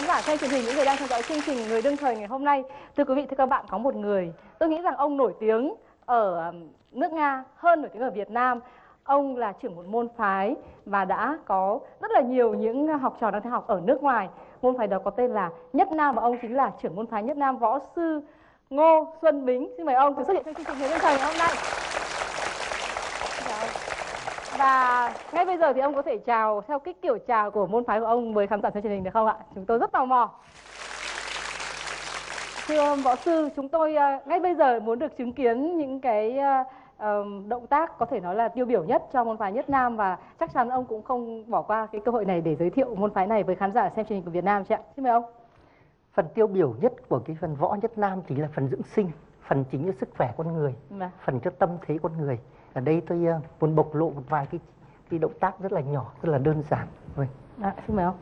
khán giả xem truyền hình những người đang theo dõi chương trình người đương thời ngày hôm nay. Thưa quý vị, thưa các bạn, có một người tôi nghĩ rằng ông nổi tiếng ở nước Nga hơn nổi tiếng ở Việt Nam. Ông là trưởng một môn phái và đã có rất là nhiều những học trò đang theo học ở nước ngoài. Môn phái đó có tên là Nhất Nam và ông chính là trưởng môn phái Nhất Nam võ sư Ngô Xuân Bính. Xin mời ông cùng xuất hiện trong chương trình người đương thời ngày hôm nay. Và ngay bây giờ thì ông có thể chào theo cái kiểu chào của môn phái của ông với khán giả xem truyền hình được không ạ? Chúng tôi rất tò mò. Thưa võ sư, chúng tôi uh, ngay bây giờ muốn được chứng kiến những cái uh, động tác có thể nói là tiêu biểu nhất cho môn phái nhất Nam và chắc chắn ông cũng không bỏ qua cái cơ hội này để giới thiệu môn phái này với khán giả xem truyền hình của Việt Nam chứ ạ? Xin mời ông. Phần tiêu biểu nhất của cái phần võ nhất Nam thì là phần dưỡng sinh, phần chính là sức khỏe con người, à. phần cho tâm thế con người ở đây tôi uh, muốn bộc lộ một vài cái cái động tác rất là nhỏ rất là đơn giản. Rồi. À, xin mời ông.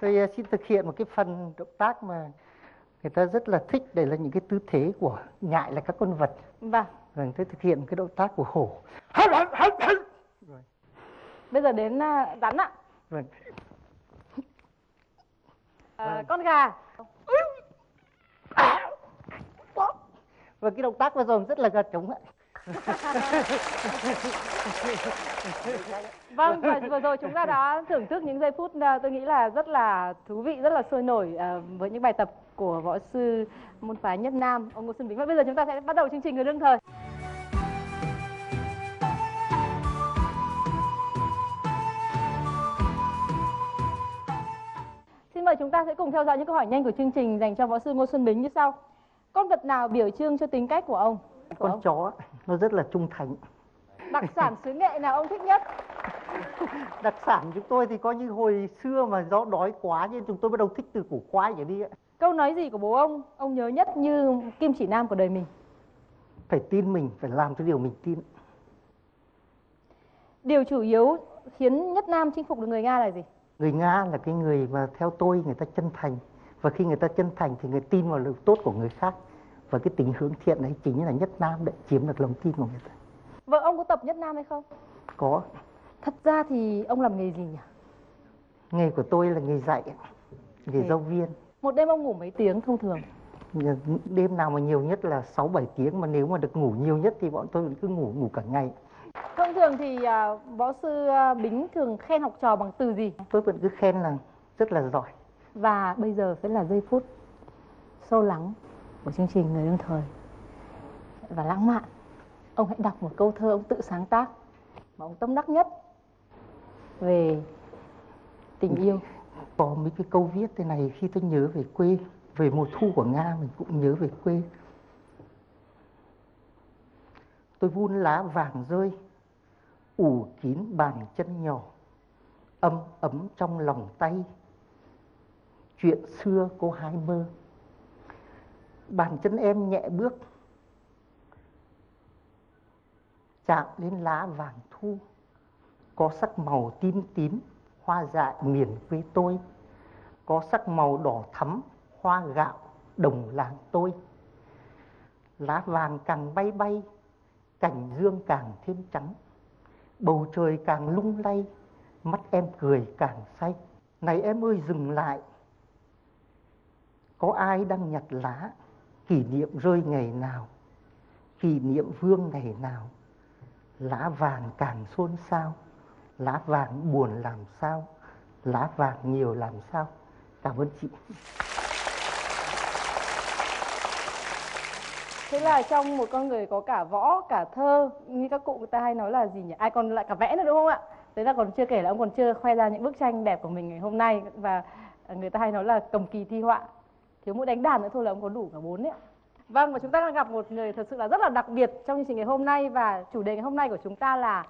Tôi uh, xin thực hiện một cái phần động tác mà người ta rất là thích đây là những cái tư thế của nhại là các con vật. Vâng. Vâng tôi thực hiện cái động tác của hổ. Rồi. bây giờ đến uh, rắn ạ. Vâng. À, vâng. con gà và cái động tác vừa rồi rất là gật trống ạ. Vâng và vừa rồi chúng ta đã thưởng thức những giây phút à, tôi nghĩ là rất là thú vị, rất là sôi nổi à, với những bài tập của võ sư môn phái nhất nam, ông ngô xuân bính và bây giờ chúng ta sẽ bắt đầu chương trình người đương thời. Xin mời chúng ta sẽ cùng theo dõi những câu hỏi nhanh của chương trình dành cho võ sư Ngô Xuân Bính như sau. Con vật nào biểu trưng cho tính cách của ông? Của con ông? chó, nó rất là trung thành. Đặc sản xứ nghệ nào ông thích nhất? Đặc sản chúng tôi thì có như hồi xưa mà do đói quá nên chúng tôi bắt đầu thích từ củ khoai trở đi ạ. Câu nói gì của bố ông, ông nhớ nhất như kim chỉ nam của đời mình? Phải tin mình, phải làm cho điều mình tin. Điều chủ yếu khiến Nhất Nam chinh phục được người Nga là gì? Người Nga là cái người mà theo tôi người ta chân thành và khi người ta chân thành thì người tin vào lời tốt của người khác và cái tình hướng thiện đấy chính là nhất nam để chiếm được lòng tin của người ta vợ ông có tập nhất nam hay không có thật ra thì ông làm nghề gì nhỉ nghề của tôi là nghề dạy nghề okay. giáo viên một đêm ông ngủ mấy tiếng thông thường đêm nào mà nhiều nhất là 6 7 tiếng mà nếu mà được ngủ nhiều nhất thì bọn tôi cứ ngủ ngủ cả ngày. Thông thường thì uh, võ sư uh, Bính thường khen học trò bằng từ gì? Tôi vẫn cứ khen là rất là giỏi. Và bây giờ sẽ là giây phút sâu lắng của chương trình Người đương thời và lãng mạn. Ông hãy đọc một câu thơ ông tự sáng tác mà ông tâm đắc nhất về tình yêu. Có mấy cái câu viết thế này khi tôi nhớ về quê, về mùa thu của Nga mình cũng nhớ về quê. Tôi vun lá vàng rơi, ủ kín bàn chân nhỏ, âm ấm trong lòng tay chuyện xưa cô hai mơ. Bàn chân em nhẹ bước, chạm đến lá vàng thu, có sắc màu tím tím, hoa dại miền quê tôi. Có sắc màu đỏ thắm, hoa gạo, đồng làng tôi. Lá vàng càng bay bay, cảnh dương càng thêm trắng. Bầu trời càng lung lay, mắt em cười càng say. Này em ơi, dừng lại có ai đang nhặt lá kỷ niệm rơi ngày nào, kỷ niệm vương ngày nào? Lá vàng càng xôn xao, lá vàng buồn làm sao, lá vàng nhiều làm sao? Cảm ơn chị. Thế là trong một con người có cả võ, cả thơ, như các cụ người ta hay nói là gì nhỉ? Ai còn lại cả vẽ nữa đúng không ạ? Thế là còn chưa kể là ông còn chưa khoe ra những bức tranh đẹp của mình ngày hôm nay và người ta hay nói là cầm kỳ thi họa thiếu mỗi đánh đàn nữa thôi là ông có đủ cả bốn đấy vâng và chúng ta đang gặp một người thật sự là rất là đặc biệt trong chương trình ngày hôm nay. Và chủ đề ngày hôm nay của chúng ta là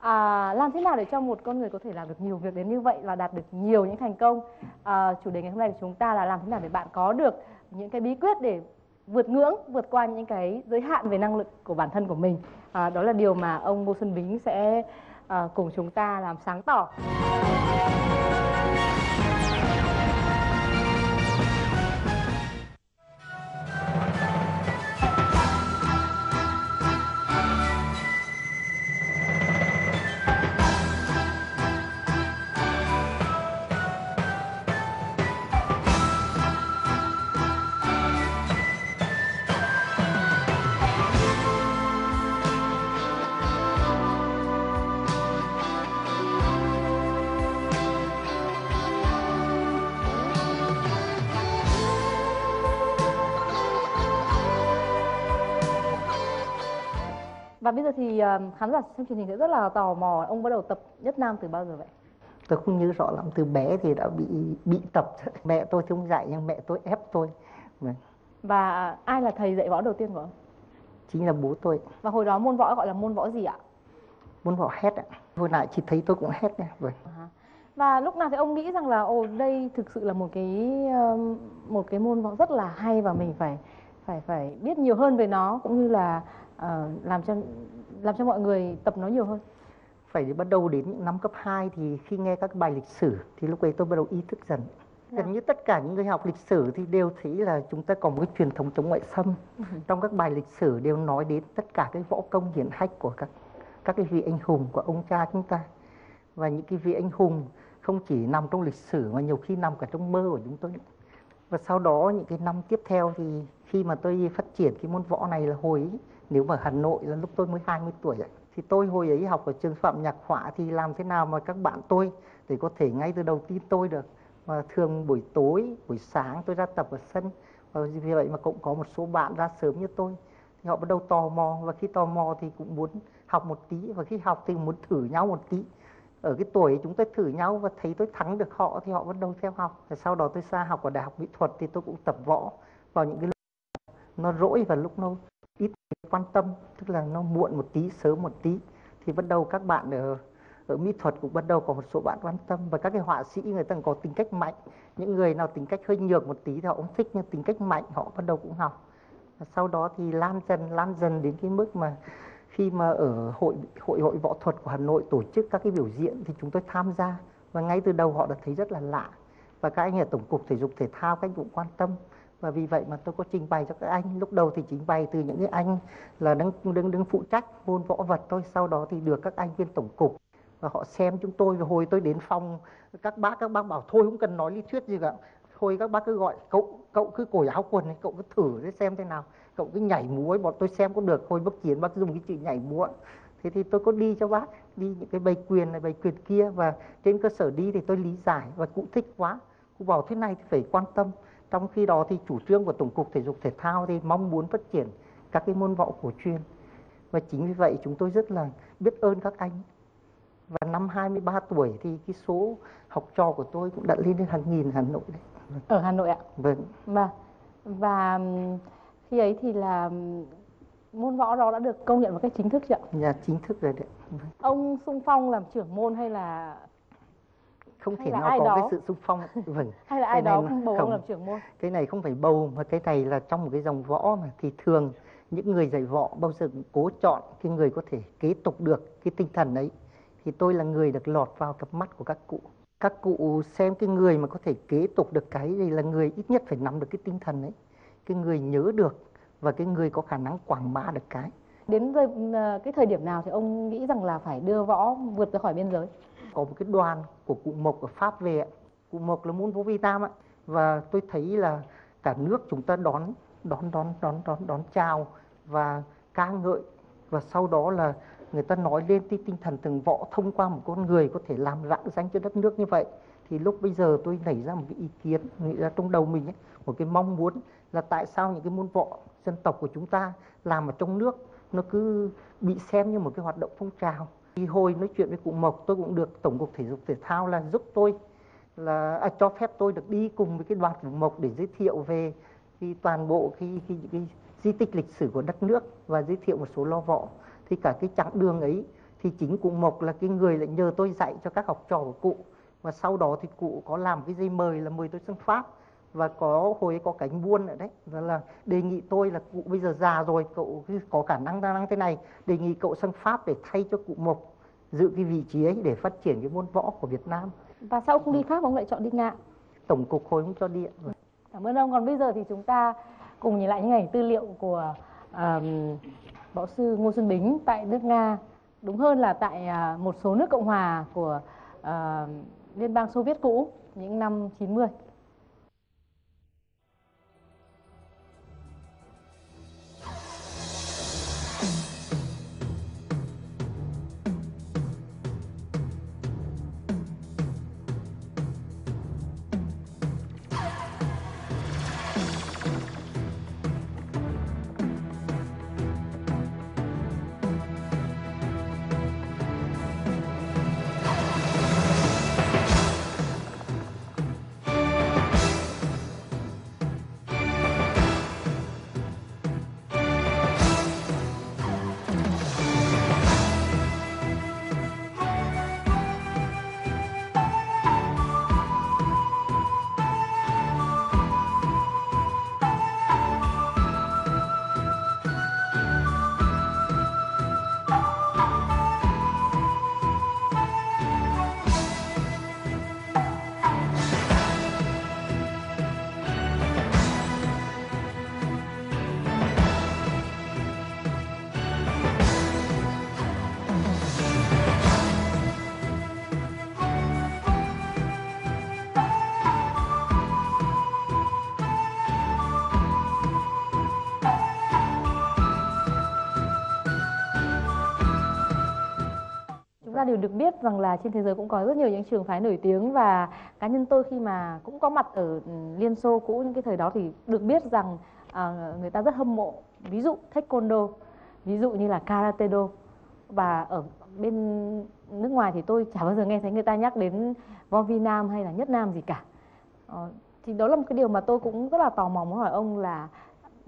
à, làm thế nào để cho một con người có thể làm được nhiều việc đến như vậy và đạt được nhiều những thành công? À, chủ đề ngày hôm nay của chúng ta là làm thế nào để bạn có được những cái bí quyết để vượt ngưỡng vượt qua những cái giới hạn về năng lực của bản thân của mình. À, đó là điều mà ông ngô xuân bính sẽ à, cùng chúng ta làm sáng tỏ. Khán giả xem truyền hình sẽ rất là tò mò ông bắt đầu tập nhất nam từ bao giờ vậy? Tôi không nhớ rõ lắm từ bé thì đã bị bị tập. Mẹ tôi không dạy nhưng mẹ tôi ép tôi. Vâng. và ai là thầy dạy võ đầu tiên của ông? Chính là bố tôi. Và hồi đó môn võ gọi là môn võ gì ạ? Muốn họ hét ạ. Hồi nãy chị thấy tôi cũng hét nha. Vâng. À. và lúc nào thì ông nghĩ rằng là ồ đây thực sự là một cái um, một cái môn võ rất là hay và mình phải phải phải biết nhiều hơn về nó cũng như là ờ, làm cho làm cho mọi người tập nó nhiều hơn. Phải bắt đầu đến những năm cấp 2 thì khi nghe các bài lịch sử thì lúc ấy tôi bắt đầu ý thức dần Dạ. gần như tất cả những người học lịch sử thì đều thấy là chúng ta có một cái truyền thống chống ngoại xâm. Trong các bài lịch sử đều nói đến tất cả cái võ công hiển hách của các các cái vị anh hùng của ông cha chúng ta. Và những cái vị anh hùng không chỉ nằm trong lịch sử mà nhiều khi nằm cả trong mơ của chúng tôi. Và sau đó những cái năm tiếp theo thì khi mà tôi phát triển cái môn võ này là hồi ấy, nếu mà Hà Nội lúc tôi mới 20 tuổi thì tôi hồi ấy học ở trường phạm nhạc họa thì làm thế nào mà các bạn tôi để có thể ngay từ đầu tin tôi được? Mà thường buổi tối, buổi sáng tôi ra tập ở sân, và vì vậy mà cũng có một số bạn ra sớm như tôi. Thì họ bắt đầu tò mò, và khi tò mò thì cũng muốn học một tí, và khi học thì muốn thử nhau một tí. Ở cái tuổi chúng tôi thử nhau và thấy tôi thắng được họ thì họ bắt đầu theo học. Và sau đó tôi ra học ở đại học mỹ thuật thì tôi cũng tập võ vào những cái lúc nó rỗi và lúc nó quan tâm, tức là nó muộn một tí, sớm một tí, thì bắt đầu các bạn ở ở mỹ thuật cũng bắt đầu có một số bạn quan tâm. Và các cái họa sĩ, người ta có tính cách mạnh. Những người nào tính cách hơi nhược một tí thì họ cũng thích, nhưng tính cách mạnh họ bắt đầu cũng học. Và sau đó thì lan dần lan dần đến cái mức mà khi mà ở hội hội hội võ thuật của Hà Nội tổ chức các cái biểu diễn thì chúng tôi tham gia. Và ngay từ đầu họ đã thấy rất là lạ. Và các anh ở tổng cục thể dục, thể thao các anh cũng quan tâm và vì vậy mà tôi có trình bày cho các anh. Lúc đầu thì trình bày từ những cái anh là đứng đứng đứng phụ trách môn võ vật thôi. Sau đó thì được các anh viên tổng cục và họ xem chúng tôi. Và hồi tôi đến phòng các bác các bác bảo thôi không cần nói lý thuyết gì cả. Thôi các bác cứ gọi cậu cậu cứ cởi áo quần này cậu cứ thử để xem thế nào. Cậu cứ nhảy múa ấy, bọn tôi xem có được thôi bác chiến bác dùng cái chữ nhảy múa. Thế thì tôi có đi cho bác đi những cái bài quyền này bài quyền kia. Và trên cơ sở đi thì tôi lý giải và cụ thích quá. Cụ bảo thế này thì phải quan tâm trong khi đó thì chủ trương của tổng cục thể dục thể thao thì mong muốn phát triển các cái môn võ cổ truyền và chính vì vậy chúng tôi rất là biết ơn các anh và năm 23 tuổi thì cái số học trò của tôi cũng đã lên đến hàng nghìn Hà Nội đấy. ở Hà Nội ạ Vâng, và và ừm, khi ấy thì là môn võ đó đã được công nhận một cách chính thức chưa ạ nhà chính thức rồi đấy. Vâng. ông sung phong làm trưởng môn hay là Không Hay thể nào có đó? cái sự xung phong. Vâng, hay là Cái ai đó là- bầu ông không. làm trưởng môn cái này không phải bầu mà cái này là trong một cái dòng võ mà thì thường những người dạy võ bao giờ cũng cố chọn cái người có thể kế tục được cái tinh thần ấy. Thì tôi là người được lọt vào cặp mắt của các cụ. Các cụ xem cái người mà có thể kế tục được cái thì là người ít nhất phải nắm được cái tinh thần ấy. Cái người nhớ được và cái người có khả năng quảng bá được cái. đến ờ, cái thời điểm nào thì ông nghĩ rằng là phải đưa võ vượt ra khỏi biên giới có một cái đoàn của cụ Mộc ở Pháp về ạ. cụ Mộc là môn võ Việt Nam ạ. Và tôi thấy là cả nước chúng ta đón đón đón đón đón đón chào và ca ngợi. Và sau đó là người ta nói lên cái tinh thần từng võ thông qua một con người có thể làm rạng danh cho đất nước như vậy. Thì lúc bây giờ tôi nảy ra một cái ý kiến nghĩ ra trong đầu mình ấy, một cái mong muốn là tại sao những cái môn võ dân tộc của chúng ta làm ở trong nước nó cứ bị xem như một cái hoạt động phong trào thì hồi nói chuyện với cụ Mộc tôi cũng được tổng cục thể dục thể thao là giúp tôi là à, cho phép tôi được đi cùng với cái đoàn cụ Mộc để giới thiệu về thì toàn bộ cái, cái, cái di tích lịch sử của đất nước và giới thiệu một số lo võ thì cả cái chặng đường ấy thì chính cụ Mộc là cái người lại nhờ tôi dạy cho các học trò của cụ. Và sau đó thì cụ có làm cái dây mời là mời tôi sang Pháp và có hồi có cánh buôn ở đấy. Đó là đề nghị tôi là cụ bây giờ già rồi cậu có khả năng năng thế này. Đề nghị cậu sang Pháp để thay cho cụ Mộc giữ cái vị trí ấy để phát triển cái môn võ của Việt Nam. Và sao ông không đi Pháp ông lại chọn đi Nga? Tổng cục hồi không cho đi ạ. cảm ơn ông. Còn bây giờ thì chúng ta cùng nhìn lại những ảnh tư liệu của ờm, võ sư Ngô Xuân Bính tại nước Nga. Đúng hơn là tại à, một số nước cộng hòa của à, liên bang Xô Viết cũ những năm 90 đều được biết rằng là trên thế giới cũng có rất nhiều những trường phái nổi tiếng và cá nhân tôi khi mà cũng có mặt ở ừ, Liên Xô cũ những cái thời đó thì được biết rằng à, người ta rất hâm mộ. Ví dụ taekwondo ví dụ như là karate do. Và ở bên nước ngoài thì tôi chả bao giờ nghe thấy người ta nhắc đến võ vi nam hay là nhất nam gì cả. Ờ, thì đó là một cái điều mà tôi cũng rất là tò mò muốn hỏi ông là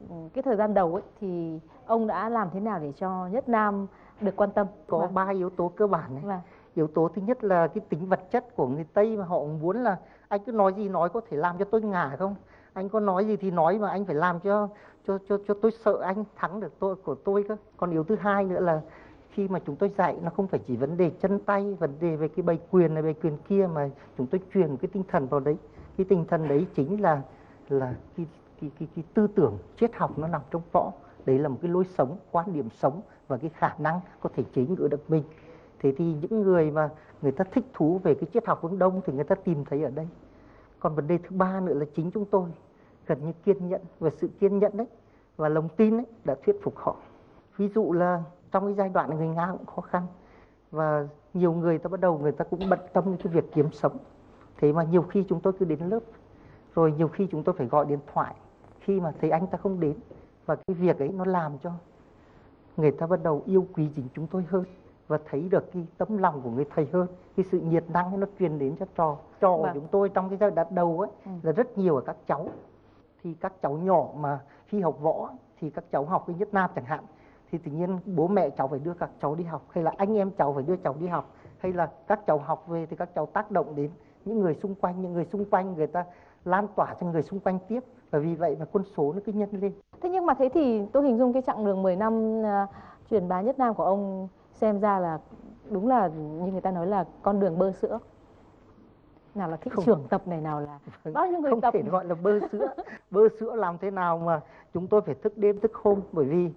ừ, cái thời gian đầu ấy thì ông đã làm thế nào để cho nhất nam được quan tâm. Có vâng. ba yếu tố cơ bản này. Vâng. yếu tố thứ nhất là cái tính vật chất của người tây mà họ muốn là anh cứ nói gì nói có thể làm cho tôi ngả không? Anh có nói gì thì nói mà anh phải làm cho cho cho cho tôi sợ anh thắng được tôi của tôi cơ. Còn yếu thứ hai nữa là khi mà chúng tôi dạy nó không phải chỉ vấn đề chân tay vấn đề về cái bày quyền này bày quyền kia mà chúng tôi truyền cái tinh thần vào đấy. Cái tinh thần đấy chính là là cái cái cái, cái tư tưởng triết học nó nằm trong võ. Đấy là một cái lối sống quan điểm sống và cái khả năng có thể chế ngự được mình. Thế thì những người mà người ta thích thú về cái triết học phương đông thì người ta tìm thấy ở đây. Còn vấn đề thứ ba nữa là chính chúng tôi gần như kiên nhẫn và sự kiên nhẫn đấy và lòng tin đấy đã thuyết phục họ. Ví dụ là trong cái giai đoạn này người nga cũng khó khăn và nhiều người ta bắt đầu người ta cũng bận tâm đến cái việc kiếm sống. Thế mà nhiều khi chúng tôi cứ đến lớp, rồi nhiều khi chúng tôi phải gọi điện thoại khi mà thấy anh ta không đến và cái việc ấy nó làm cho người ta bắt đầu yêu quý chính chúng tôi hơn và thấy được cái tấm lòng của người thầy hơn cái sự nhiệt năng nó truyền đến cho trò trò của vâng. chúng tôi trong cái giai đoạn đầu ấy ừ. là rất nhiều ở các cháu thì các cháu nhỏ mà khi học võ thì các cháu học cái nhất nam chẳng hạn thì tự nhiên bố mẹ cháu phải đưa các cháu đi học hay là anh em cháu phải đưa cháu đi học hay là các cháu học về thì các cháu tác động đến những người xung quanh những người xung quanh người ta lan tỏa cho người xung quanh tiếp và vì vậy mà quân số nó cứ nhân lên thế nhưng mà thế thì tôi hình dung cái chặng đường 10 năm uh, truyền bá nhất nam của ông xem ra là đúng là như người ta nói là con đường bơ sữa. Nào là cái trưởng tập này nào là vâng, bao nhiêu người không tập? thể gọi là bơ sữa. Bơ sữa làm thế nào mà chúng tôi phải thức đêm thức hôm? Bởi vì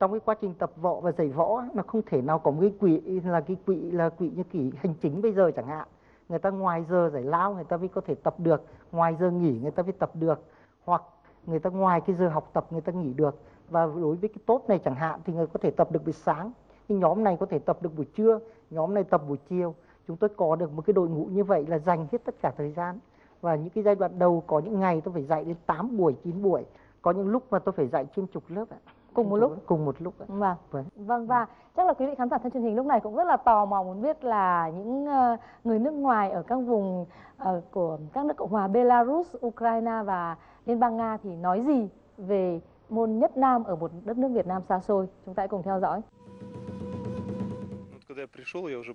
trong cái quá trình tập võ và dạy võ nó không thể nào có một cái quỹ là cái quỹ là quỹ như kỷ hành chính bây giờ chẳng hạn. Người ta ngoài giờ giải lao người ta mới có thể tập được ngoài giờ nghỉ người ta mới tập được. Hoặc người ta ngoài cái giờ học tập người ta nghỉ được. Và đối với cái tốt này chẳng hạn thì người có thể tập được buổi sáng cái nhóm này có thể tập được buổi trưa nhóm này tập buổi chiều. Chúng tôi có được một cái đội ngũ như vậy là dành hết tất cả thời gian. Và những cái giai đoạn đầu có những ngày tôi phải dạy đến 8 buổi 9 buổi. Có những lúc mà tôi phải dạy trên chục lớp ạ. Cùng một lúc? Cùng một lúc vâng. Vâng. Vâng và chắc là quý vị khán giả thân truyền hình lúc này cũng rất là tò mò muốn biết là những ờ, người nước ngoài ở các vùng ờ, của các nước cộng hòa Belarus, Ukraine và Liên bang Nga thì nói gì về môn nhất nam ở một đất nước Việt Nam xa xôi chúng ta hãy cùng theo dõi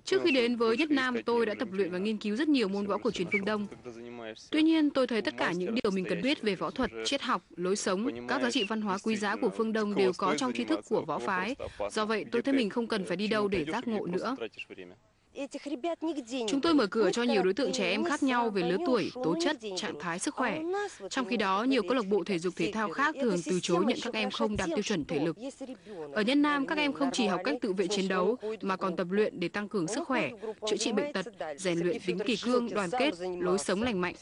Trước khi đến với Nhất Nam, tôi đã tập luyện và nghiên cứu rất nhiều môn võ cổ truyền phương Đông. Tuy nhiên, tôi thấy tất cả những điều mình cần biết về võ thuật, triết học, lối sống, các giá trị văn hóa quý giá của phương Đông đều có trong tri thức của võ phái. Do vậy, tôi thấy mình không cần phải đi đâu để giác ngộ nữa. Chúng tôi mở cửa cho nhiều đối tượng trẻ em khác nhau về lứa tuổi, tố chất, trạng thái sức khỏe. Trong khi đó, nhiều câu lạc bộ thể dục thể thao khác thường từ chối nhận các em không đạt tiêu chuẩn thể lực. Ở Nhân Nam, các em không chỉ học cách tự vệ chiến đấu mà còn tập luyện để tăng cường sức khỏe, chữa trị bệnh tật, rèn luyện tính kỳ cương, đoàn kết, lối sống lành mạnh.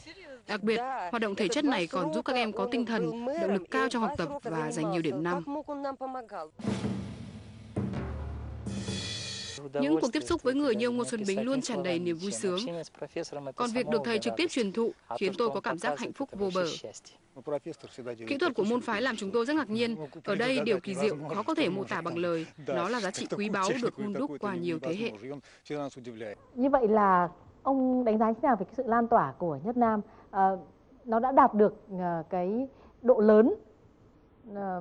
Đặc biệt, hoạt động thể chất này còn giúp các em có tinh thần, động lực cao trong học tập và giành nhiều điểm năm. Những cuộc tiếp xúc với người như ông Ngô Xuân Bính luôn tràn đầy niềm vui sướng. Còn việc được thầy trực tiếp truyền thụ khiến tôi có cảm giác hạnh phúc vô bờ. Kỹ thuật của môn phái làm chúng tôi rất ngạc nhiên. Ở đây điều kỳ diệu khó có thể mô tả bằng lời. Nó là giá trị quý báu được hun đúc qua nhiều thế hệ. Như vậy là ông đánh giá thế nào về cái sự lan tỏa của Nhất Nam? À, nó đã đạt được à, cái độ lớn à,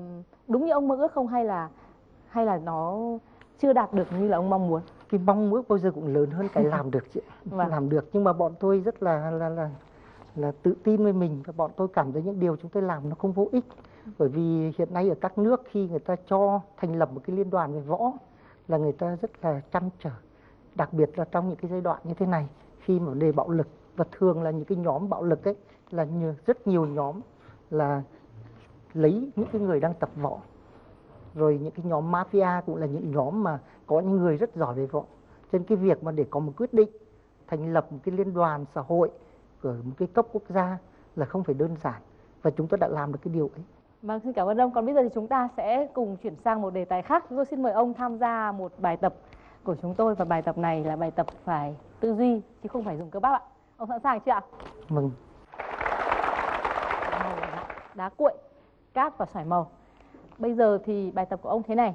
đúng như ông mơ ước không hay là hay là nó chưa đạt được như là ông mong muốn. Cái mong ước bao giờ cũng lớn hơn cái làm được chị vâng. làm được. Nhưng mà bọn tôi rất là là là là tự tin với mình và bọn tôi cảm thấy những điều chúng tôi làm nó không vô ích. Bởi vì hiện nay ở các nước khi người ta cho thành lập một cái liên đoàn về võ là người ta rất là chăn trở. Đặc biệt là trong những cái giai đoạn như thế này khi mà đề bạo lực và thường là những cái nhóm bạo lực ấy là nhiều, rất nhiều nhóm là lấy những cái người đang tập võ rồi những cái nhóm mafia cũng là những nhóm mà có những người rất giỏi về võ. Nên cái việc mà để có một quyết định thành lập một cái liên đoàn xã hội ở một cái cấp quốc gia là không phải đơn giản. Và chúng tôi đã làm được cái điều ấy. Vâng, xin cảm ơn ông. Còn bây giờ thì chúng ta sẽ cùng chuyển sang một đề tài khác. Chúng tôi xin mời ông tham gia một bài tập của chúng tôi. Và bài tập này là bài tập phải tư duy chứ không phải dùng cơ bắp ạ. Ông sẵn sàng chưa ạ? Vâng. màu đá cuội cát và xoài màu bây giờ thì bài tập của ông thế này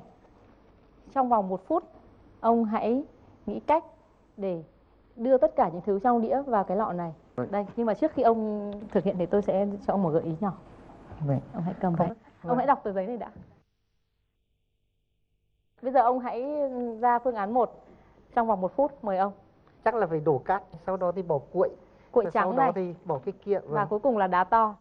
trong vòng một phút ông hãy nghĩ cách để đưa tất cả những thứ trong đĩa vào cái lọ này Vâng. đây nhưng mà trước khi ông thực hiện thì tôi sẽ cho ông một gợi ý nhỏ Vâng. ông hãy cầm vào ông hãy đọc tờ giấy này đã bây giờ ông hãy ra phương án 1 trong vòng một phút mời ông Chắc là phải đổ cát, sau đó thì bỏ cuội. cuội Và sau trắng đó này thì bỏ cái kia. và Vâng. cuối cùng là đá to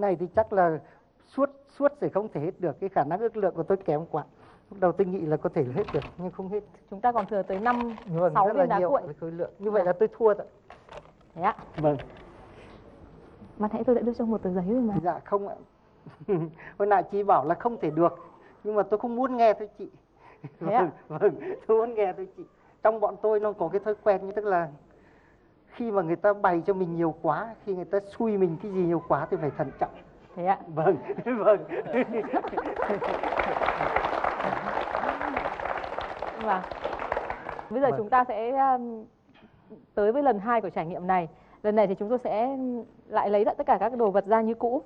này thì chắc là suốt suốt thì không thể hết được. Cái khả năng ước lượng của tôi kém quá. Lúc đầu tôi nghĩ là có thể hết được, nhưng không hết. chúng ta còn thừa tới 5 6 rất viên đá nhiều cuội khối lượng. Như vậy là tôi thua rồi. thế ạ Vâng. mà nãy tôi đã đưa cho một tờ giấy rồi mà Dạ không ạ. Hồi nãy chị bảo là không thể được, nhưng mà tôi không muốn nghe thôi chị. Thế ạ? Vâng, vâng, tôi muốn nghe thôi chị. Trong bọn tôi nó có cái thói quen như tức là khi mà người ta bày cho mình nhiều quá, khi người ta xui mình cái gì nhiều quá thì phải thận trọng. thế ạ Vâng, vâng. Vâng. Bây giờ Vâng. chúng ta sẽ um, tới với lần hai của trải nghiệm này. Lần này thì chúng tôi sẽ lại lấy lại tất cả các đồ vật ra như cũ.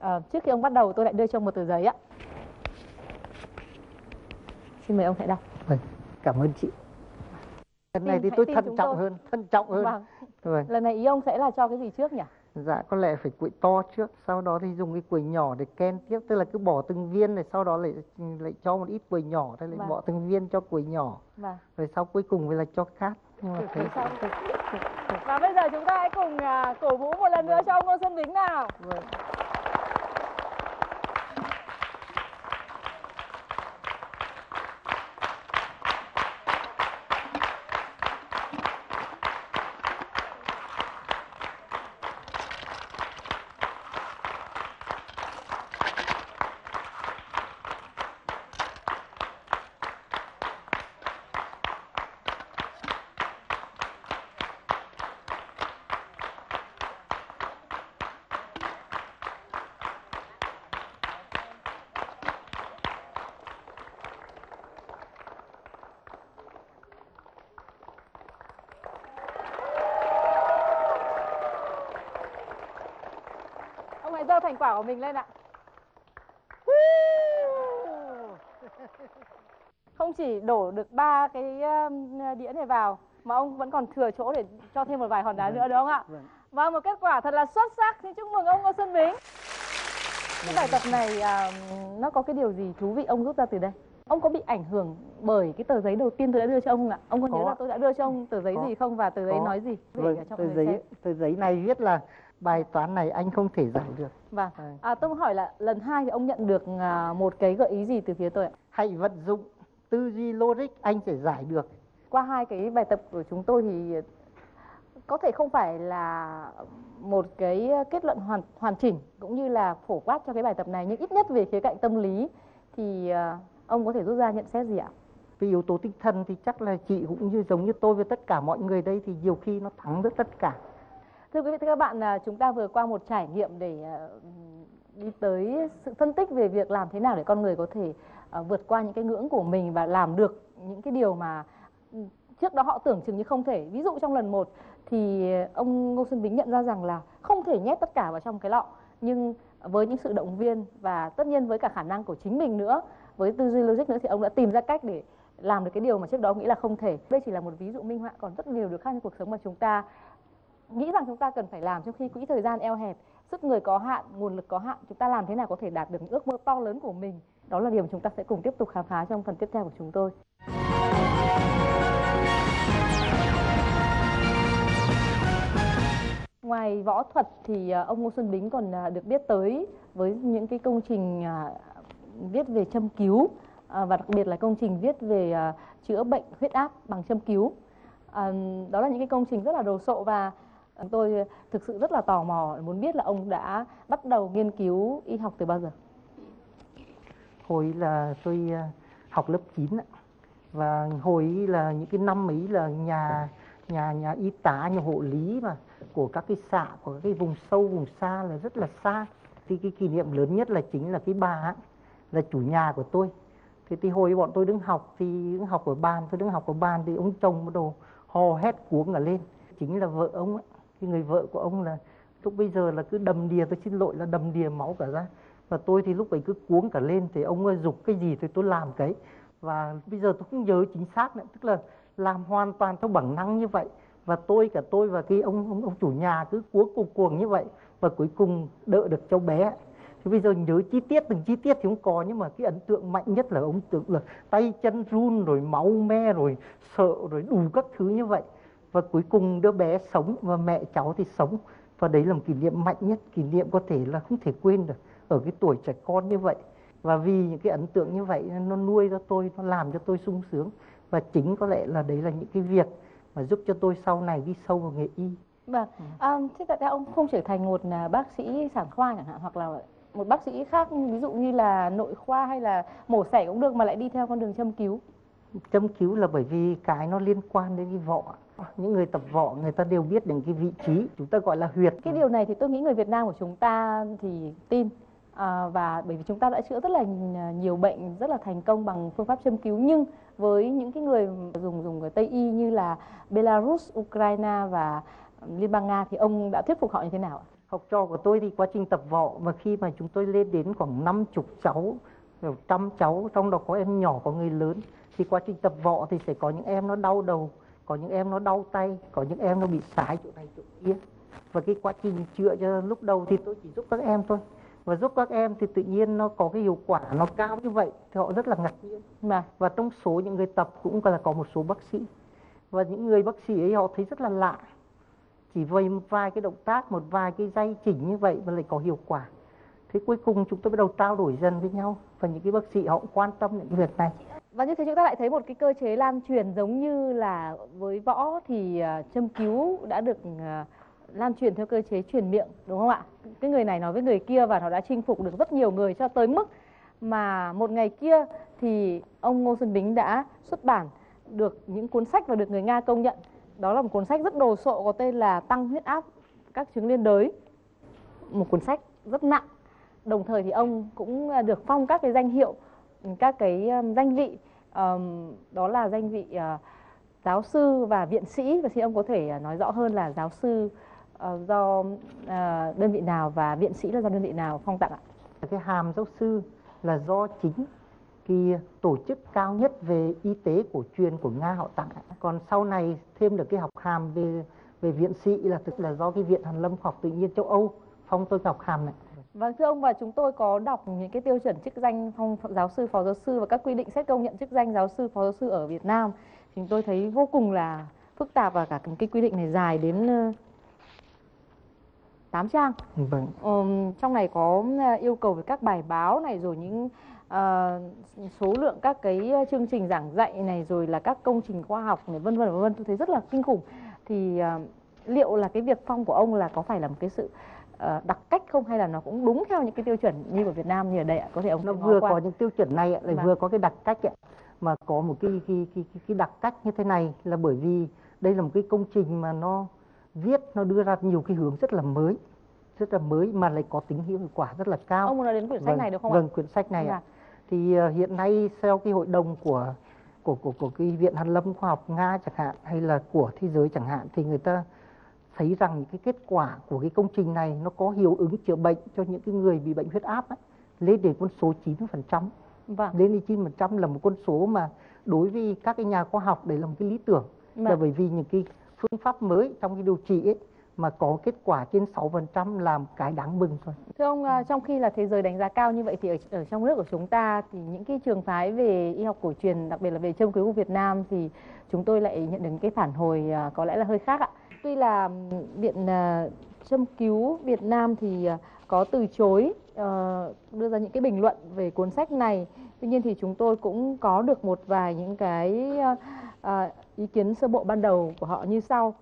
Ờ, trước khi ông bắt đầu tôi lại đưa cho một tờ giấy ạ. Xin mời ông hãy đọc. Vâng, cảm ơn chị. Lần này thì tôi thận trọng tôi. hơn, thận trọng hơn. Vâng. Vâng. Lần này ý ông sẽ là cho cái gì trước nhỉ? Dạ có lẽ phải quậy to trước, sau đó thì dùng cái quầy nhỏ để ken tiếp, tức là cứ bỏ từng viên này, sau đó lại lại cho một ít quầy nhỏ, thế lại Vâng. bỏ từng viên cho quầy nhỏ, Vâng. rồi sau cuối cùng mới là cho cát. Nhưng mà thấy? Và bây giờ chúng ta hãy cùng à, cổ vũ một lần nữa cho ông Ngô Xuân Bính nào. vâng. Hãy giơ thành quả của mình lên ạ. Không chỉ đổ được ba cái um, đĩa này vào mà ông vẫn còn thừa chỗ để cho thêm một vài hòn đá nữa đúng không ạ? Vâng. Và một kết quả thật là xuất sắc. Xin chúc mừng ông Ngô Xuân Bính. Cái bài tập này à, nó có cái điều gì thú vị ông rút ra từ đây? Ông có bị ảnh hưởng bởi cái tờ giấy đầu tiên tôi đã đưa cho ông không ạ? Ông có, nhớ Có. là tôi đã đưa cho ông tờ giấy Có. gì không và tờ giấy Có. nói gì? Để Vâng, cho tờ giấy, xem. tờ giấy này viết là bài toán này anh không thể giải được. Vâng. Vâng. À, tôi muốn hỏi là lần hai thì ông nhận được à, một cái gợi ý gì từ phía tôi ạ? Hãy vận dụng tư duy logic anh sẽ giải được. Qua hai cái bài tập của chúng tôi thì có thể không phải là một cái kết luận hoàn hoàn chỉnh cũng như là phổ quát cho cái bài tập này nhưng ít nhất về khía cạnh tâm lý thì à, ông có thể rút ra nhận xét gì ạ? Về yếu tố tinh thần thì chắc là chị cũng như giống như tôi với tất cả mọi người đây thì nhiều khi nó thắng được tất cả. Thưa quý vị, thưa các bạn, à, chúng ta vừa qua một trải nghiệm để à, đi tới sự phân tích về việc làm thế nào để con người có thể à, vượt qua những cái ngưỡng của mình và làm được những cái điều mà ừ, trước đó họ tưởng chừng như không thể. Ví dụ trong lần một thì ông Ngô Xuân Bính nhận ra rằng là không thể nhét tất cả vào trong cái lọ, nhưng với những sự động viên và tất nhiên với cả khả năng của chính mình nữa, với tư duy logic nữa thì ông đã tìm ra cách để làm được cái điều mà trước đó ông nghĩ là không thể. Đây chỉ là một ví dụ minh họa còn rất nhiều điều khác trong cuộc sống mà chúng ta nghĩ rằng chúng ta cần phải làm trong khi quỹ thời gian eo hẹp, sức người có hạn, nguồn lực có hạn, chúng ta làm thế nào có thể đạt được những ước mơ to lớn của mình? Đó là điều chúng ta sẽ cùng tiếp tục khám phá trong phần tiếp theo của chúng tôi. Ngoài võ thuật thì à, ông Ngô Xuân Bính còn à, được biết tới với những cái công trình à, viết về châm cứu và đặc biệt là công trình viết về chữa bệnh huyết áp bằng châm cứu. Đó là những cái công trình rất là đồ sộ và Vâng, tôi thực sự rất là tò mò muốn biết là ông đã bắt đầu nghiên cứu y học từ bao giờ? Hồi là tôi ờ, học lớp 9 và hồi là những cái năm ấy là nhà nhà nhà y tá nhà hộ lý mà của các cái xã của các cái vùng sâu vùng xa là rất là xa. Thì cái kỷ niệm lớn nhất là chính là cái bà ấy, là chủ nhà của tôi. Thì, thì hồi bọn tôi đứng học thì đứng học ở bàn tôi đứng học ở bàn thì ông chồng bắt đầu hò hét cuống cả lên. Chính là vợ ông ấy cái người vợ của ông là lúc bây giờ là cứ đầm đìa tôi xin lỗi là đầm đìa máu cả ra. Và tôi thì lúc ấy cứ cuống cả lên thì ông dục cái gì thì tôi làm cái. Và bây giờ tôi không nhớ chính xác nữa tức là làm hoàn toàn theo bản năng như vậy. Và tôi cả tôi và cái ông ông, ông chủ nhà cứ cuống cuồng cuồng như vậy và cuối cùng đỡ được cháu bé. Thì bây giờ nhớ chi tiết từng chi tiết thì không có nhưng mà cái ấn tượng mạnh nhất là ông tưởng là tay chân run rồi máu me rồi sợ rồi đủ các thứ như vậy và cuối cùng đứa bé sống và mẹ cháu thì sống. Và đấy là một kỷ niệm mạnh nhất kỷ niệm có thể là không thể quên được ở cái tuổi trẻ con như vậy. Và vì những cái ấn tượng như vậy nó nuôi cho tôi nó làm cho tôi sung sướng. Và chính có lẽ là đấy là những cái việc mà giúp cho tôi sau này đi sâu vào nghề y. Vâng. À, thế tại sao ông không trở thành một à, bác sĩ sản khoa chẳng hạn hoặc là một bác sĩ khác ví dụ như là nội khoa hay là mổ xẻ cũng được mà lại đi theo con đường châm cứu châm cứu là bởi vì cái nó liên quan đến cái võ những người tập võ người ta đều biết đến cái vị trí chúng ta gọi là huyệt. Cái điều này thì tôi nghĩ người Việt Nam của chúng ta thì tin. À, và bởi vì chúng ta đã chữa rất là nhiều bệnh rất là thành công bằng phương pháp châm cứu. Nhưng với những cái người dùng dùng ở Tây y như là Belarus, Ukraine và Liên bang Nga thì ông đã thuyết phục họ như thế nào? Ạ? Học trò của tôi thì quá trình tập võ và khi mà chúng tôi lên đến khoảng 50 cháu, trăm cháu, trong đó có em nhỏ, có người lớn thì quá trình tập võ thì sẽ có những em nó đau đầu, có những em nó đau tay, có những em nó bị sái chỗ này chỗ kia. Và cái quá trình chữa cho lúc đầu thì tôi chỉ giúp các em thôi. Và giúp các em thì tự nhiên nó có cái hiệu quả nó cao như vậy thì họ rất là ngạc nhiên. Mà và trong số những người tập cũng là có một số bác sĩ. Và những người bác sĩ ấy họ thấy rất là lạ. Chỉ với một vài cái động tác một vài cái dây chỉnh như vậy mà lại có hiệu quả. Thế cuối cùng chúng tôi bắt đầu trao đổi dần với nhau. Và những cái bác sĩ họ cũng quan tâm những cái việc này và như thế chúng ta lại thấy một cái cơ chế lan truyền giống như là với võ thì à, châm cứu đã được à, lan truyền theo cơ chế truyền miệng, đúng không ạ? Cái người này nói với người kia và nó đã chinh phục được rất nhiều người cho tới mức mà một ngày kia thì ông Ngô Xuân Bính đã xuất bản được những cuốn sách và được người Nga công nhận. Đó là một cuốn sách rất đồ sộ có tên là tăng huyết áp các chứng liên đới. Một cuốn sách rất nặng. Đồng thời thì ông cũng à, được phong các cái danh hiệu các cái danh vị um, đó là danh vị uh, giáo sư và viện sĩ và xin ông có thể ờ, nói rõ hơn là giáo sư uh, do uh, đơn vị nào và viện sĩ là do đơn vị nào phong tặng ạ? Cái hàm giáo sư là do chính cái tổ chức cao nhất về y tế cổ truyền của Nga họ tặng. Còn sau này thêm được cái học hàm về về viện sĩ là tức là do cái viện Hàn Lâm khoa học tự nhiên châu Âu phong tôi học hàm này. Vâng thưa ông và chúng tôi có đọc những cái tiêu chuẩn chức danh phong giáo sư, phó giáo sư và các quy định xét công nhận chức danh giáo sư, phó giáo sư ở Việt Nam. Chúng tôi thấy vô cùng là phức tạp và cả cái quy định này dài đến 8 trang. Vâng. Um, trong này có yêu cầu về các bài báo này rồi những uh, số lượng các cái chương trình giảng dạy này rồi là các công trình khoa học này vân vân vân vân tôi thấy rất là kinh khủng. Thì uh, liệu là cái việc phong của ông là có phải là một cái sự uh, đặc cách không hay là nó cũng đúng theo những cái tiêu chuẩn như của Việt Nam như ở đây ạ? Có thể ông nó vừa qua. có những tiêu chuẩn này lại vâng. vừa có cái đặc cách ạ. mà có một cái cái, cái cái đặc cách như thế này là bởi vì đây là một cái công trình mà nó viết nó đưa ra nhiều cái hướng rất là mới rất là mới mà lại có tính hiệu quả rất là cao. Ông muốn nói đến quyển sách vâng, này được không vâng, ạ? Vâng, quyển sách này dạ. ạ. Thì uh, hiện nay theo cái hội đồng của của của của cái viện Hàn Lâm khoa học Nga chẳng hạn hay là của thế giới chẳng hạn thì người ta thấy rằng cái kết quả của cái công trình này nó có hiệu ứng chữa bệnh cho những cái người bị bệnh huyết áp ấy, lên đến con số 90%. Vâng. Lên đến 9% là một con số mà đối với các cái nhà khoa học đấy là một cái lý tưởng. Vâng. Là bởi vì những cái phương pháp mới trong cái điều trị ấy mà có kết quả trên 6% làm cái đáng mừng thôi. Thưa ông, à, trong khi là thế giới đánh giá cao như vậy thì ở, ở trong nước của chúng ta thì những cái trường phái về y học cổ truyền, đặc biệt là về châm cứu của Việt Nam thì chúng tôi lại nhận được cái phản hồi à, có lẽ là hơi khác ạ. Tuy là ừ, viện à, châm cứu Việt Nam thì à, có từ chối ờ, đưa ra những cái bình luận về cuốn sách này. Tuy nhiên thì chúng tôi cũng có được một vài những cái ờ, ờ, ý kiến sơ bộ ban đầu của họ như sau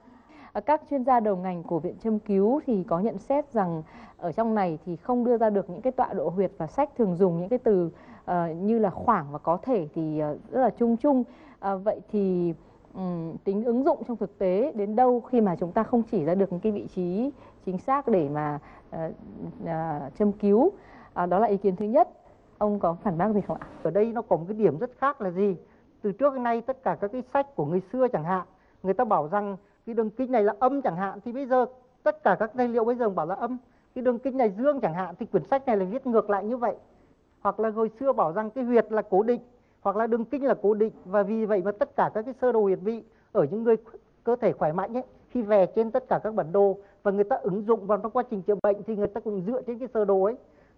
à, các chuyên gia đầu ngành của viện châm cứu thì có nhận xét rằng ở trong này thì không đưa ra được những cái tọa độ huyệt và sách thường dùng những cái từ uh, như là khoảng và có thể thì uh, rất là chung chung uh, vậy thì um, tính ứng dụng trong thực tế đến đâu khi mà chúng ta không chỉ ra được những cái vị trí chính xác để mà uh, uh, châm cứu. Uh, đó là ý kiến thứ nhất. Ông có phản bác gì không ạ? Ở đây nó có một cái điểm rất khác là gì? Từ trước đến nay tất cả các cái sách của người xưa chẳng hạn người ta bảo rằng cái đường kinh này là âm chẳng hạn thì bây giờ tất cả các tài liệu bây giờ bảo là âm. Cái đường kinh này dương chẳng hạn thì quyển sách này là viết ngược lại như vậy. Hoặc là hồi xưa bảo rằng cái huyệt là cố định hoặc là đường kinh là cố định. Và vì vậy mà tất cả các cái sơ đồ huyệt vị ở những người cơ thể khỏe mạnh ấy, khi về trên tất cả các bản đồ và người ta ứng dụng vào trong quá trình chữa bệnh thì người ta cũng dựa trên cái sơ đồ ấy.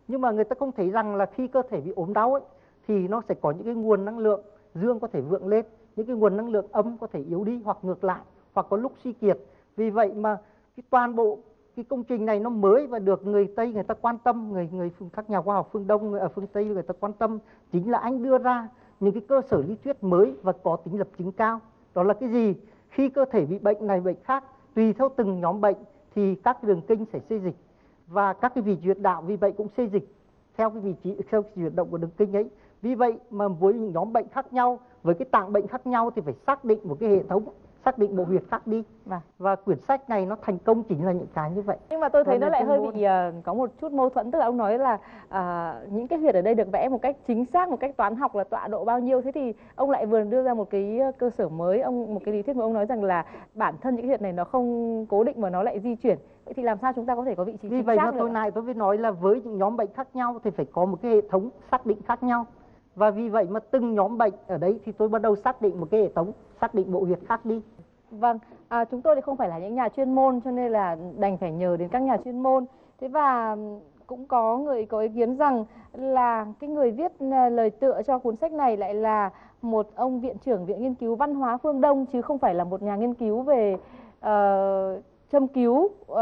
Nhưng mà người ta không thấy rằng là khi cơ thể bị ốm đau ấy, thì nó sẽ có những cái nguồn năng lượng dương có thể vượng lên, những cái nguồn năng lượng âm có thể yếu đi hoặc ngược lại hoặc có lúc suy kiệt. Vì vậy mà cái toàn bộ cái công trình này nó mới và được người Tây người ta quan tâm, người người các nhà khoa học phương Đông ở à, phương Tây người ta quan tâm chính là anh đưa ra những cái cơ sở lý thuyết mới và có tính lập chứng cao. Đó là cái gì? Khi cơ thể bị bệnh này, bệnh khác, tùy theo từng nhóm bệnh thì các đường kinh sẽ xây dịch. Và các cái vị trí đạo, vì vậy cũng xây dịch theo cái vị trí, theo cái chuyển động của đường kinh ấy. Vì vậy mà với những nhóm bệnh khác nhau, với cái tạng bệnh khác nhau thì phải xác định một cái hệ thống xác định bộ huyệt khác đi. Và và quyển sách này nó thành công chính là những cái như vậy. Nhưng mà tôi thấy nó lại hơi bị uh, có một chút mâu thuẫn. Tức là ông nói là uh, những cái huyệt ở đây được vẽ một cách chính xác một cách toán học là tọa độ bao nhiêu. Thế thì ông lại vừa đưa ra một cái ờ, cơ sở mới. Ông một cái lý thuyết mà ông nói rằng là bản thân những cái huyệt này nó không cố định mà nó lại di chuyển. Vậy thì làm sao chúng ta có thể có vị trí vì chính vậy xác mà tôi này tôi mới nói là với những nhóm bệnh khác nhau thì phải có một cái hệ thống xác định khác nhau và vì vậy mà từng nhóm bệnh ở đấy thì tôi bắt đầu xác định một cái hệ thống xác định bộ huyệt khác đi Vâng, à, chúng tôi thì không phải là những nhà chuyên môn cho nên là đành phải nhờ đến các nhà chuyên môn. Thế và cũng có người có ý kiến rằng là cái người viết ờ, lời tựa cho cuốn sách này lại là một ông viện trưởng viện nghiên cứu văn hóa phương Đông chứ không phải là một nhà nghiên cứu về uh, châm cứu uh,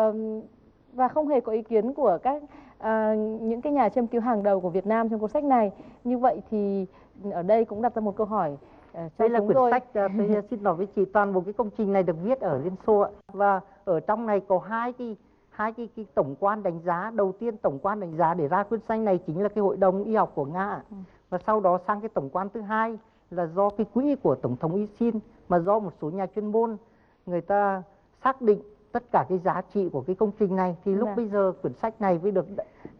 và không hề có ý kiến của các uh, những cái nhà châm cứu hàng đầu của Việt Nam trong cuốn sách này. Như vậy thì ở đây cũng đặt ra một câu hỏi À, đây là quyển tôi. sách tôi xin nói với chị toàn bộ cái công trình này được viết ở Liên Xô ạ. và ở trong này có hai cái hai cái, cái tổng quan đánh giá đầu tiên tổng quan đánh giá để ra quyển sách này chính là cái hội đồng y học của nga ừ. và sau đó sang cái tổng quan thứ hai là do cái quỹ của tổng thống Yeltsin mà do một số nhà chuyên môn người ta xác định tất cả cái giá trị của cái công trình này thì lúc à. bây giờ quyển sách này mới được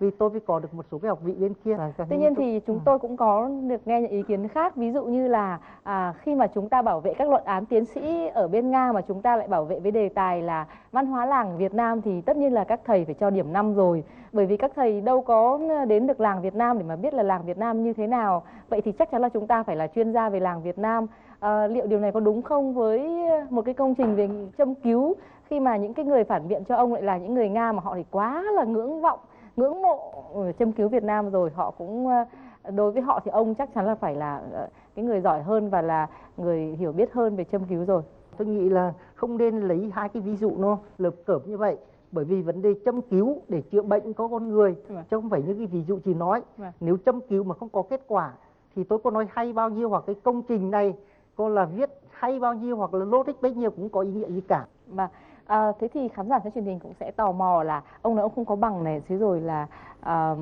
vì tôi mới có được một số cái học vị bên kia. À, tuy nhiên thì chúng ừ. tôi cũng có được nghe những ý kiến khác ví dụ như là à, khi mà chúng ta bảo vệ các luận án tiến sĩ ở bên nga mà chúng ta lại bảo vệ với đề tài là văn hóa làng việt nam thì tất nhiên là các thầy phải cho điểm năm rồi. Bởi vì các thầy đâu có đến được làng việt nam để mà biết là làng việt nam như thế nào. Vậy thì chắc chắn là chúng ta phải là chuyên gia về làng việt nam. À, liệu điều này có đúng không với một cái công trình về châm cứu khi mà những cái người phản biện cho ông lại là những người nga mà họ thì quá là ngưỡng vọng ngưỡng mộ châm cứu Việt Nam rồi họ cũng ờ, đối với họ thì ông chắc chắn là phải là ờ, cái người giỏi hơn và là người hiểu biết hơn về châm cứu rồi tôi nghĩ là không nên lấy hai cái ví dụ nó lợp cởp như vậy bởi vì vấn đề châm cứu để chữa bệnh có con người vâng. chứ không phải những cái ví dụ chỉ nói vâng. nếu châm cứu mà không có kết quả thì tôi có nói hay bao nhiêu hoặc cái công trình này có là viết hay bao nhiêu hoặc là logic bấy nhiêu cũng có ý nghĩa gì cả mà À, thế thì khán giả trên truyền hình cũng sẽ tò mò là ông nói ông không có bằng này thế rồi là à,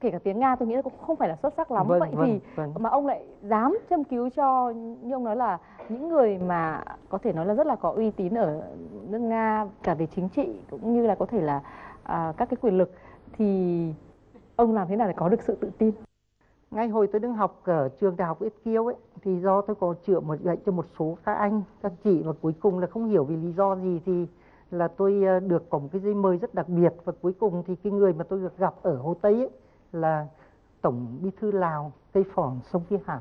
kể cả tiếng Nga tôi nghĩ là cũng không phải là xuất sắc lắm vâng, vậy vâng, thì vâng. mà ông lại dám châm cứu cho như ông nói là những người mà có thể nói là rất là có uy tín ở nước Nga cả về chính trị cũng như là có thể là à, các cái quyền lực thì ông làm thế nào để có được sự tự tin ngay hồi tôi đứng học ở trường đại học Yết Kiêu ấy thì do tôi có chữa một dạy cho một số các anh các chị và cuối cùng là không hiểu vì lý do gì thì là tôi ờ, được có một cái giấy mời rất đặc biệt. Và cuối cùng thì cái người mà tôi được gặp ở Hồ Tây ấy, là tổng bí thư Lào Tây Phỏng sông Phi Hàn.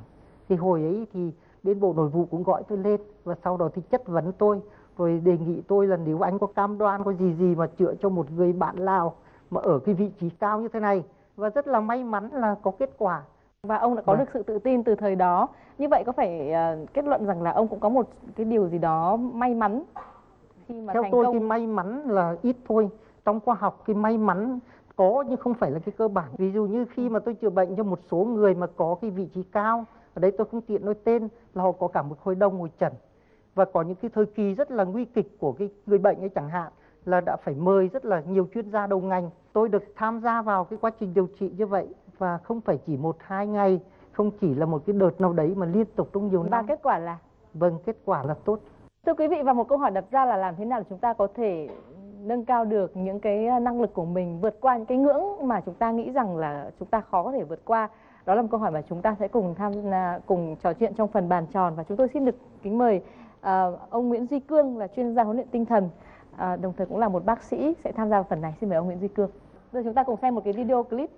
Thì hồi ấy thì bên bộ nội vụ cũng gọi tôi lên và sau đó thì chất vấn tôi rồi đề nghị tôi là nếu anh có cam đoan có gì gì mà chữa cho một người bạn Lào mà ở cái vị trí cao như thế này. Và rất là may mắn là có kết quả. Và ông đã có vâng. được sự tự tin từ thời đó. Như vậy có phải uh, kết luận rằng là ông cũng có một cái điều gì đó may mắn khi mà theo thành tôi công... cái may mắn là ít thôi. Trong khoa học cái may mắn có nhưng không phải là cái cơ bản. Ví dụ như khi mà tôi chữa bệnh cho một số người mà có cái vị trí cao ở đây tôi không tiện nói tên là họ có cả một hội đồng ngồi trần. Và có những cái thời kỳ rất là nguy kịch của cái người bệnh ấy chẳng hạn là đã phải mời rất là nhiều chuyên gia đầu ngành. Tôi được tham gia vào cái quá trình điều trị như vậy và không phải chỉ một hai ngày không chỉ là một cái đợt nào đấy mà liên tục trong nhiều và năm. kết quả là? Vâng kết quả là tốt thưa quý vị và một câu hỏi đặt ra là làm thế nào để chúng ta có thể nâng cao được những cái à, năng lực của mình vượt qua những cái ngưỡng mà chúng ta nghĩ rằng là chúng ta khó có thể vượt qua? Đó là một câu hỏi mà chúng ta sẽ cùng tham à, cùng trò chuyện trong phần bàn tròn. Và chúng tôi xin được kính mời uh, ông Nguyễn Duy Cương là chuyên gia huấn luyện tinh thần. Uh, đồng thời cũng là một bác sĩ sẽ tham gia vào phần này. Xin mời ông Nguyễn Duy Cương. Rồi chúng ta cùng xem một cái video clip.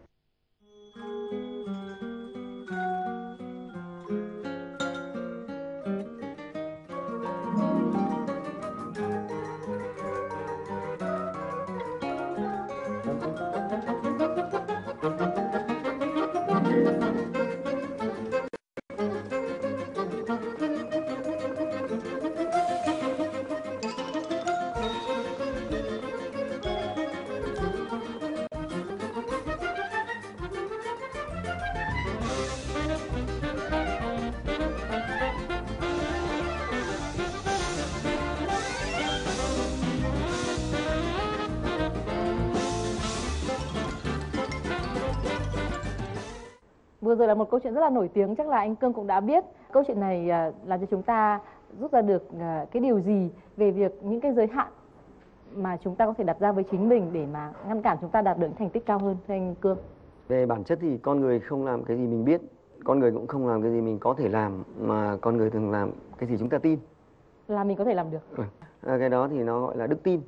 Rồi là một câu chuyện rất là nổi tiếng, chắc là anh Cương cũng đã biết. Câu chuyện này à, làm cho chúng ta rút ra được à, cái điều gì về việc những cái giới hạn mà chúng ta có thể đặt ra với chính mình để mà ngăn cản chúng ta đạt được những thành tích cao hơn thưa anh Cương? Về bản chất thì con người không làm cái gì mình biết, con người cũng không làm cái gì mình có thể làm mà con người thường làm cái gì chúng ta tin. Là mình có thể làm được. Ừ. À, cái đó thì nó gọi là đức tin.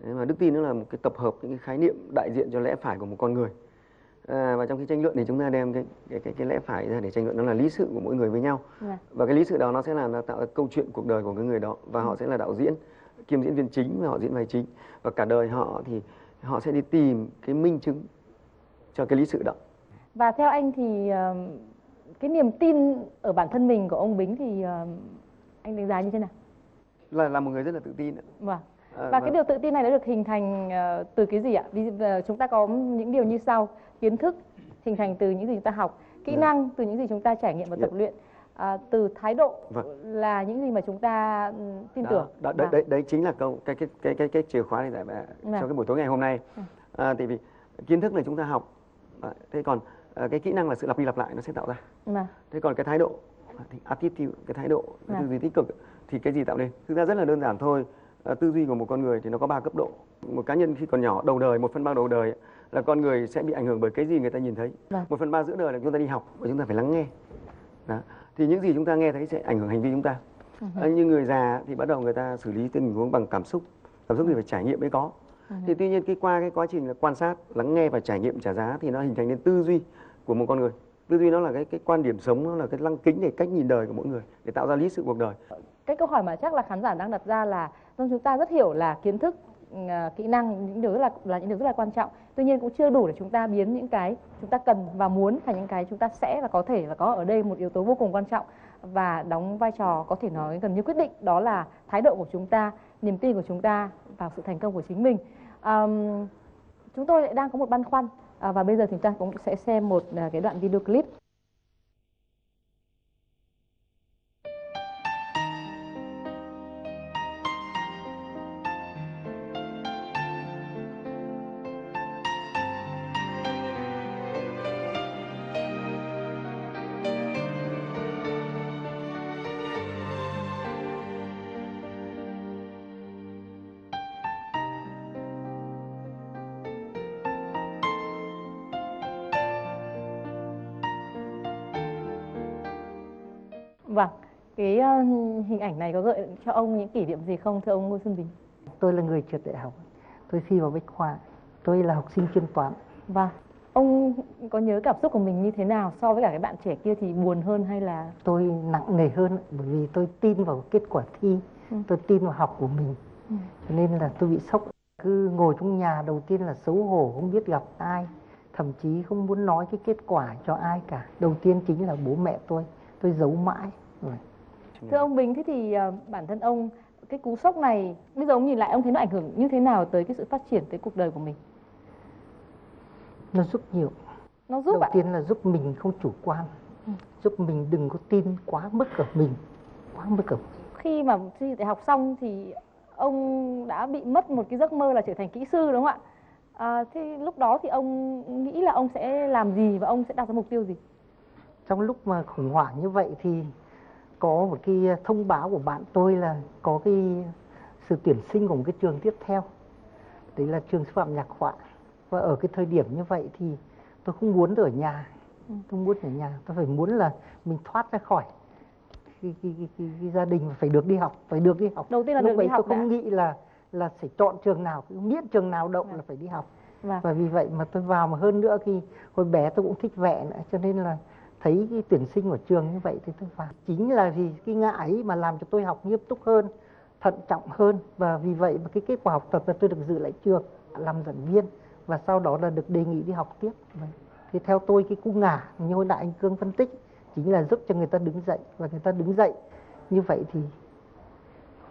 Đấy, mà đức tin nó là một cái tập hợp những cái khái niệm đại diện cho lẽ phải của một con người à, và trong khi tranh luận thì chúng ta đem cái cái cái, cái lẽ phải ra để tranh luận nó là lý sự của mỗi người với nhau yeah. Dạ. và cái lý sự đó nó sẽ làm tạo ra câu chuyện cuộc đời của cái người đó và ừ. họ sẽ là đạo diễn kiêm diễn viên chính và họ diễn vai chính và cả đời họ thì họ sẽ đi tìm cái minh chứng cho cái lý sự đó và theo anh thì cái niềm tin ở bản thân mình của ông Bính thì anh đánh giá như thế nào? Là là một người rất là tự tin. Vâng. À, và cái điều tự tin này đã được hình thành uh, từ cái gì ạ? Vì uh, chúng ta có những điều như sau: kiến thức hình thành từ những gì chúng ta học, kỹ. Dạ. năng từ những gì chúng ta trải nghiệm và tập dạ. luyện, à, từ thái độ vâng. là những gì mà chúng ta ừ, tin đó, tưởng. Đó, đấy, đấy, đấy chính là câu cái cái cái cái cái chìa khóa này tại vâng. cho cái buổi tối ngày hôm nay. Vâng. À, tại vì kiến thức này chúng ta học, à, thế còn à, cái kỹ năng là sự lặp đi lặp lại nó sẽ tạo ra. Vâng. Thế còn cái thái độ, thì attitude, cái thái độ, cái tư duy tích cực thì cái gì tạo nên? Thực ra rất là đơn giản thôi. À, tư duy của một con người thì nó có ba cấp độ. Một cá nhân khi còn nhỏ đầu đời, một phần ba đầu đời là con người sẽ bị ảnh hưởng bởi cái gì người ta nhìn thấy vâng. một phần ba giữa đời là chúng ta đi học và chúng ta phải lắng nghe đó. thì những gì chúng ta nghe thấy sẽ ảnh hưởng hành vi chúng ta uh-huh. như người già thì bắt đầu người ta xử lý tình huống bằng cảm xúc cảm xúc thì phải trải nghiệm mới có uh-huh. thì tuy nhiên cái qua cái quá trình là quan sát lắng nghe và trải nghiệm trả giá thì nó hình thành nên tư duy của một con người tư duy nó là cái cái quan điểm sống nó là cái lăng kính để cách nhìn đời của mỗi người để tạo ra lý sự cuộc đời cái câu hỏi mà chắc là khán giả đang đặt ra là do chúng ta rất hiểu là kiến thức à, kỹ năng những điều rất là là những điều rất là quan trọng. Tuy nhiên cũng chưa đủ để chúng ta biến những cái chúng ta cần và muốn thành những cái chúng ta sẽ và có thể và có ở đây một yếu tố vô cùng quan trọng và đóng vai trò có thể nói gần như quyết định đó là thái độ của chúng ta niềm tin của chúng ta vào sự thành công của chính mình. Um, chúng tôi lại đang có một băn khoăn à, và bây giờ chúng ta cũng sẽ xem một à, cái đoạn video clip. Vâng, cái uh, hình ảnh này có gợi cho ông những kỷ niệm gì không thưa ông Ngô Xuân Bình? Tôi là người trượt đại học, tôi thi vào Bách Khoa, tôi là học sinh chuyên toán. Vâng, ông có nhớ cảm xúc của mình như thế nào so với cả cái bạn trẻ kia thì buồn hơn hay là? Tôi nặng nề hơn bởi vì tôi tin vào kết quả thi, ừ. tôi tin vào học của mình, ừ. cho nên là tôi bị sốc. Cứ ngồi trong nhà đầu tiên là xấu hổ, không biết gặp ai, thậm chí không muốn nói cái kết quả cho ai cả. Đầu tiên chính là bố mẹ tôi, tôi giấu mãi. Thưa ông Bình, thế thì uh, bản thân ông cái cú sốc này bây giờ ông nhìn lại ông thấy nó ảnh hưởng như thế nào tới cái sự phát triển tới cuộc đời của mình? Nó giúp nhiều. Nó giúp Đầu ạ? tiên là giúp mình không chủ quan, ừ. giúp mình đừng có tin quá mức ở mình, quá mức ở khi mà thi đại học xong thì ông đã bị mất một cái giấc mơ là trở thành kỹ sư đúng không ạ à, thế lúc đó thì ông nghĩ là ông sẽ làm gì và ông sẽ đặt ra mục tiêu gì trong lúc mà khủng hoảng như vậy thì có một cái thông báo của bạn tôi là có cái sự tuyển sinh của một cái trường tiếp theo đấy là trường sư phạm nhạc họa và ở cái thời điểm như vậy thì tôi không muốn ở nhà ừ. tôi muốn ở nhà tôi phải muốn là mình thoát ra khỏi cái, cái, cái, cái, cái gia đình phải được đi học phải được đi học đầu tiên là lúc được vậy đi học tôi không đã. nghĩ là là sẽ chọn trường nào miễn trường nào động à. là phải đi học vâng. và vì vậy mà tôi vào mà hơn nữa khi hồi bé tôi cũng thích vẽ nữa cho nên là thấy cái tuyển sinh của trường như vậy thì tôi vào. Chính là vì cái ngã ấy mà làm cho tôi học nghiêm túc hơn, thận trọng hơn. Và vì vậy mà cái kết quả học tập là tôi được dự lại trường, làm giảng viên và sau đó là được đề nghị đi học tiếp. Vâng. Thì theo tôi cái cú ngả như hồi nãy anh cương phân tích chính là giúp cho người ta đứng dậy và người ta đứng dậy như vậy thì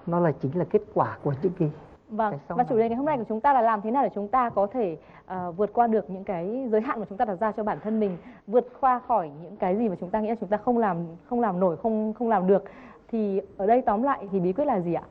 nó là chính là kết quả của những cái Vâng, và chủ đề ngày hôm nay của chúng ta là làm thế nào để chúng ta có thể uh, vượt qua được những cái giới hạn mà chúng ta đặt ra cho bản thân mình, vượt qua khỏi những cái gì mà chúng ta nghĩ là chúng ta không làm không làm nổi, không không làm được. Thì ở đây tóm lại thì bí quyết là gì ạ?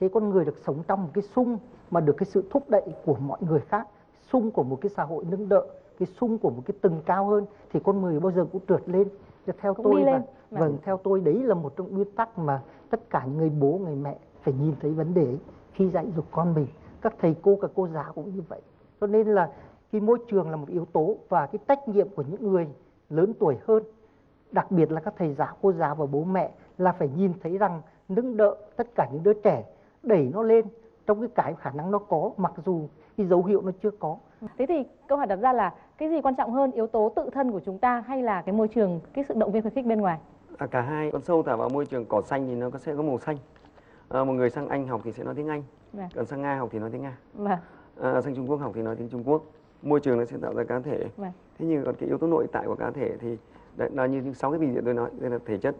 Thế con người được sống trong một cái sung mà được cái sự thúc đẩy của mọi người khác, sung của một cái xã hội nâng đỡ, cái sung của một cái tầng cao hơn thì con người bao giờ cũng trượt lên. Cho theo cũng tôi là vâng. vâng theo tôi đấy là một trong nguyên tắc mà tất cả người bố người mẹ phải nhìn thấy vấn đề ấy khi dạy dục con mình. Các thầy cô các cô giáo cũng như vậy. Cho nên là cái môi trường là một yếu tố và cái trách nhiệm của những người lớn tuổi hơn. Đặc biệt là các thầy giáo cô giáo và bố mẹ là phải nhìn thấy rằng nâng đỡ tất cả những đứa trẻ đẩy nó lên trong cái cái khả năng nó có mặc dù cái dấu hiệu nó chưa có. Thế thì câu hỏi đặt ra là cái gì quan trọng hơn yếu tố tự thân của chúng ta hay là cái môi trường cái sự động viên khuyến khích bên ngoài? À, cả hai con sâu thả vào môi trường cỏ xanh thì nó sẽ có màu xanh à, một người sang Anh học thì sẽ nói tiếng Anh vâng. còn sang Nga học thì nói tiếng Nga vâng. à, sang Trung Quốc học thì nói tiếng Trung Quốc môi trường nó sẽ tạo ra cá thể vâng. thế nhưng còn cái yếu tố nội tại của cá thể thì đấy, là như sáu cái bình diện tôi nói đây là thể chất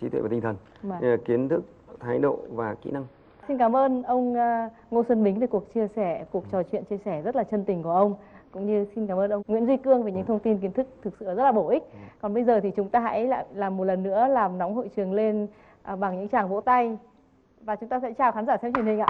trí tuệ và tinh thần vâng. kiến thức thái độ và kỹ năng Xin cảm ơn ông ờ, Ngô Xuân Bính về cuộc chia sẻ, cuộc trò chuyện chia sẻ rất là chân tình của ông cũng như xin cảm ơn ông Nguyễn Duy Cương về những thông tin kiến thức thực sự rất là bổ ích. Còn bây giờ thì chúng ta hãy lại làm một lần nữa làm nóng hội trường lên à, bằng những tràng vỗ tay và chúng ta sẽ chào khán giả xem truyền hình ạ.